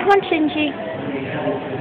Come on, Shinji.